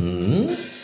嗯。